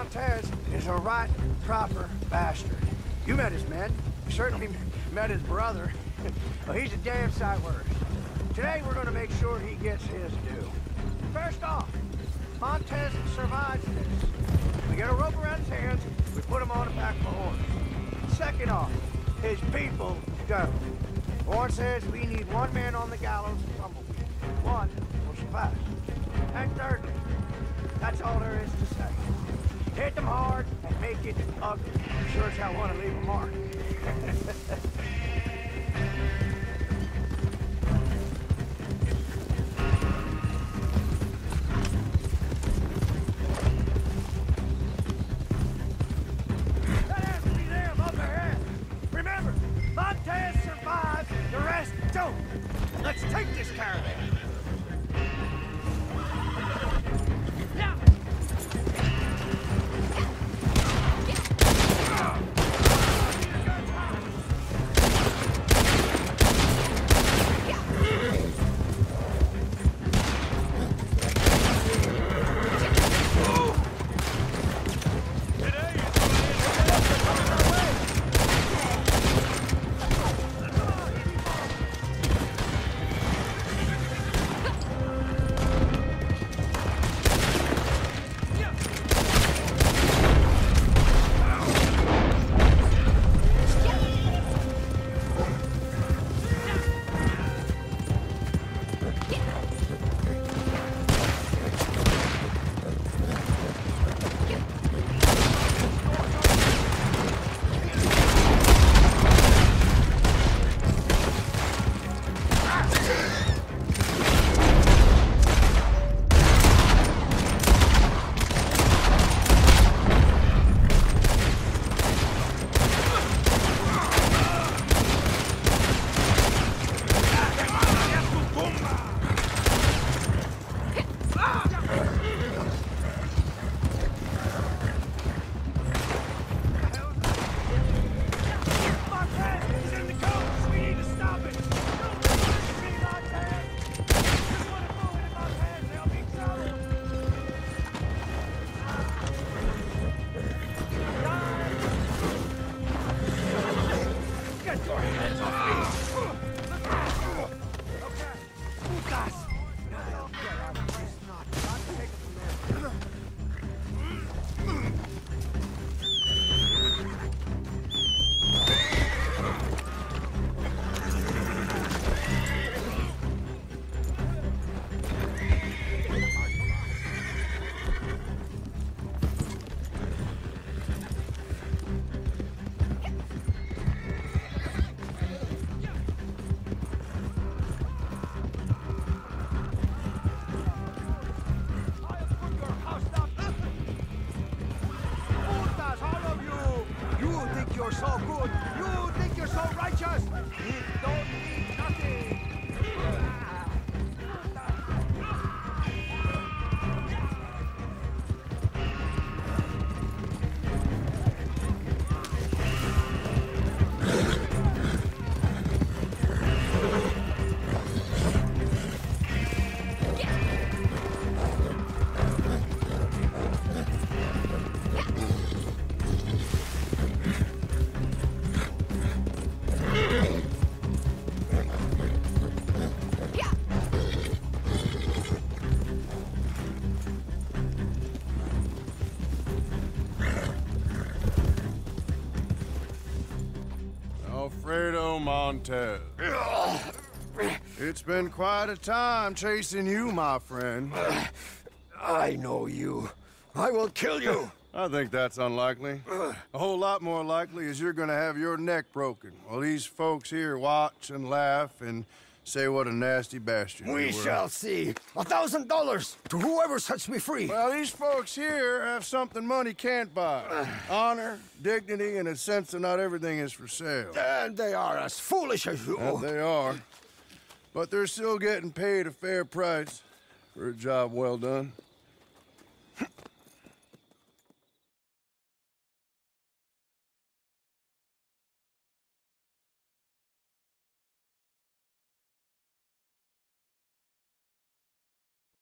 Montez is a right proper bastard. You met his men. You certainly met his brother. well, he's a damn sight worse. Today we're gonna make sure he gets his due. First off, Montez survives this. We get a rope around his hands, we put him on the back of a horse. Second off, his people don't. Warren says we need one man on the gallows and tumbleweed. One will survive. And thirdly, that's all there is to say. Hit them hard and make it ugly. Sure as hell want to leave a mark. Remember, Montez survives, the rest don't. Let's take this caravan. Hands off me! Alfredo Montez. It's been quite a time chasing you, my friend. I know you. I will kill you. I think that's unlikely. A whole lot more likely is you're gonna have your neck broken while these folks here watch and laugh and say what a nasty bastard We shall see. A thousand dollars to whoever sets me free. Well, these folks here have something money can't buy. Honor, dignity, and a sense that not everything is for sale. And they are as foolish as you. And they are. But they're still getting paid a fair price for a job well done.